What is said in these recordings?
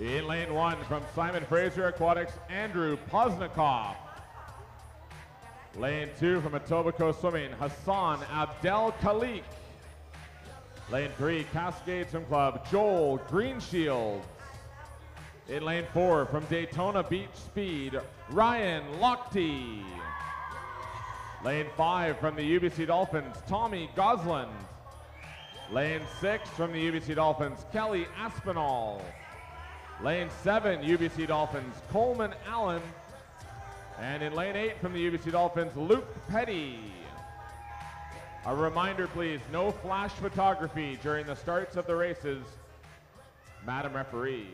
In lane one from Simon Fraser Aquatics, Andrew Poznikov. Lane two from Etobicoke Swimming, Hassan Abdel Khalik. Lane three, Cascade Swim Club, Joel Greenshields. In lane four from Daytona Beach Speed, Ryan Lochte. Lane five from the UBC Dolphins, Tommy Gossland. Lane six from the UBC Dolphins, Kelly Aspinall. Lane seven, UBC Dolphins, Coleman Allen. And in lane eight from the UBC Dolphins, Luke Petty. A reminder, please, no flash photography during the starts of the races. Madam Referee.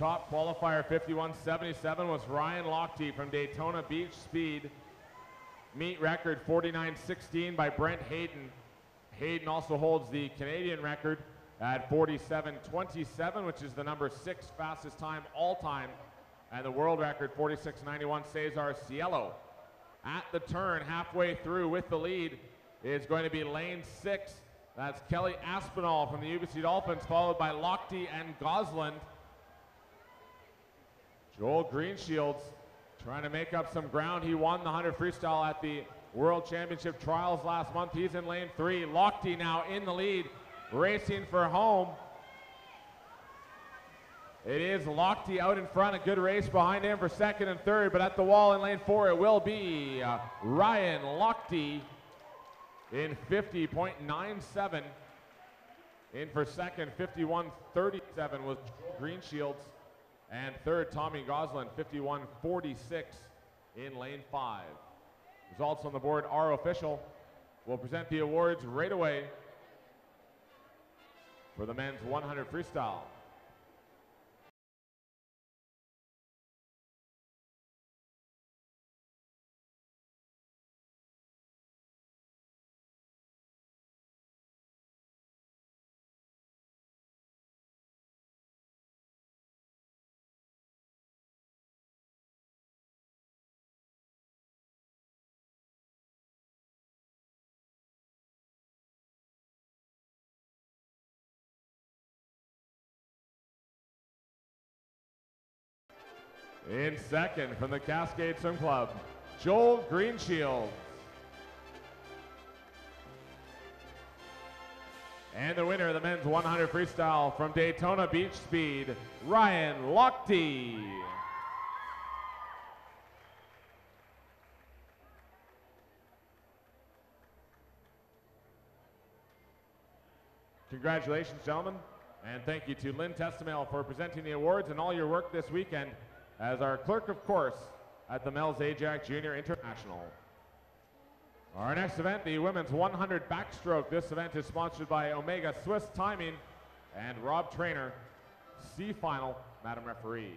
Top qualifier 51.77 was Ryan Lochte from Daytona Beach Speed. Meet record 49.16 by Brent Hayden. Hayden also holds the Canadian record at 47.27, which is the number six fastest time all time. And the world record 46.91 Cesar Cielo. At the turn, halfway through with the lead, is going to be lane six. That's Kelly Aspinall from the UBC Dolphins, followed by Lochte and Gossland. Joel Greenshields trying to make up some ground. He won the 100 freestyle at the World Championship Trials last month. He's in lane three. Lochte now in the lead, racing for home. It is Lochte out in front, a good race behind him for second and third, but at the wall in lane four, it will be uh, Ryan Lochte in 50.97. In for second, 51.37 was Greenshields. And third, Tommy Gossland, 51-46 in lane five. Results on the board are official. We'll present the awards right away for the men's 100 freestyle. In second from the Cascade Swim Club, Joel Greenshields. And the winner of the men's 100 freestyle from Daytona Beach Speed, Ryan Lochte. Congratulations, gentlemen, and thank you to Lynn Testamail for presenting the awards and all your work this weekend as our clerk of course at the Mel Zajac Junior International. Our next event, the women's 100 backstroke. This event is sponsored by Omega Swiss Timing and Rob Trainer. C final, Madam Referee.